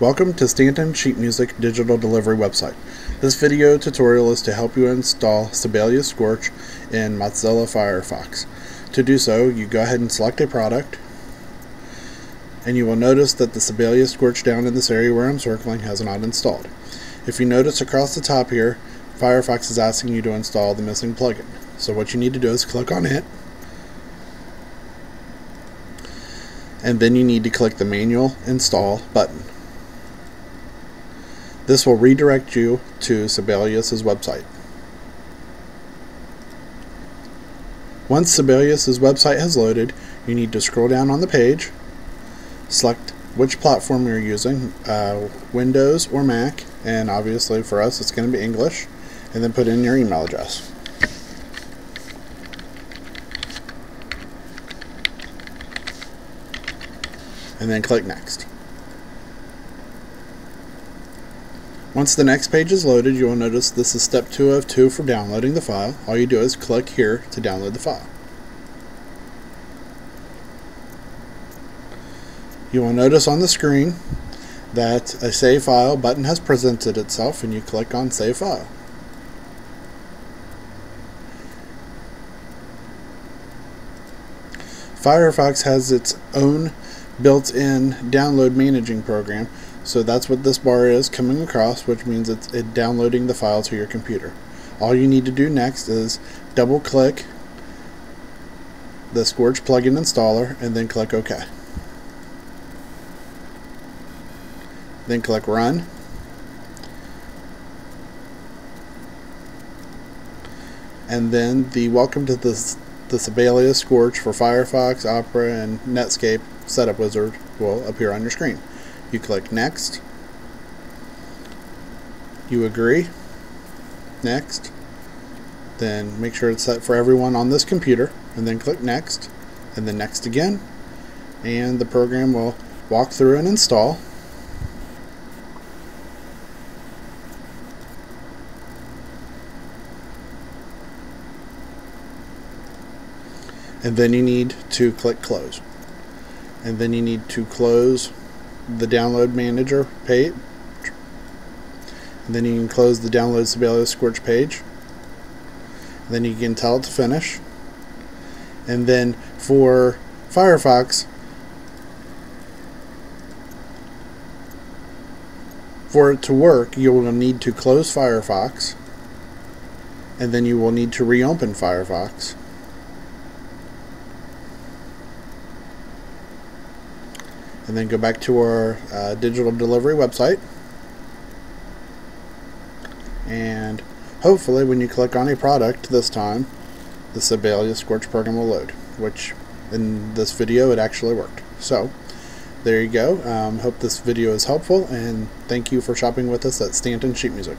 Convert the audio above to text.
Welcome to Stanton Sheet Music Digital Delivery website. This video tutorial is to help you install Sibelius Scorch in Mozilla Firefox. To do so, you go ahead and select a product, and you will notice that the Sibelius Scorch down in this area where I'm circling has not installed. If you notice across the top here, Firefox is asking you to install the missing plugin. So what you need to do is click on it, and then you need to click the manual install button. This will redirect you to Sibelius's website. Once Sibelius's website has loaded, you need to scroll down on the page, select which platform you're using, uh, Windows or Mac, and obviously for us it's going to be English, and then put in your email address. And then click Next. Once the next page is loaded, you will notice this is step 2 of 2 for downloading the file. All you do is click here to download the file. You will notice on the screen that a Save File button has presented itself and you click on Save File. Firefox has its own built-in download managing program so that's what this bar is coming across, which means it's it downloading the file to your computer. All you need to do next is double click the Scorch plugin installer and then click OK. Then click Run. And then the Welcome to the, the Sibelius Scorch for Firefox, Opera, and Netscape setup wizard will appear on your screen. You click Next. You agree. Next. Then make sure it's set for everyone on this computer, and then click Next, and then Next again. And the program will walk through and install. And then you need to click Close. And then you need to close the download manager page. And then you can close the download Sibelius Scorch page. And then you can tell it to finish. And then for Firefox, for it to work, you will need to close Firefox. And then you will need to reopen Firefox. And then go back to our uh, digital delivery website. And hopefully when you click on a product this time the Sibelius Scorch program will load which in this video it actually worked. So there you go. Um, hope this video is helpful and thank you for shopping with us at Stanton Sheet Music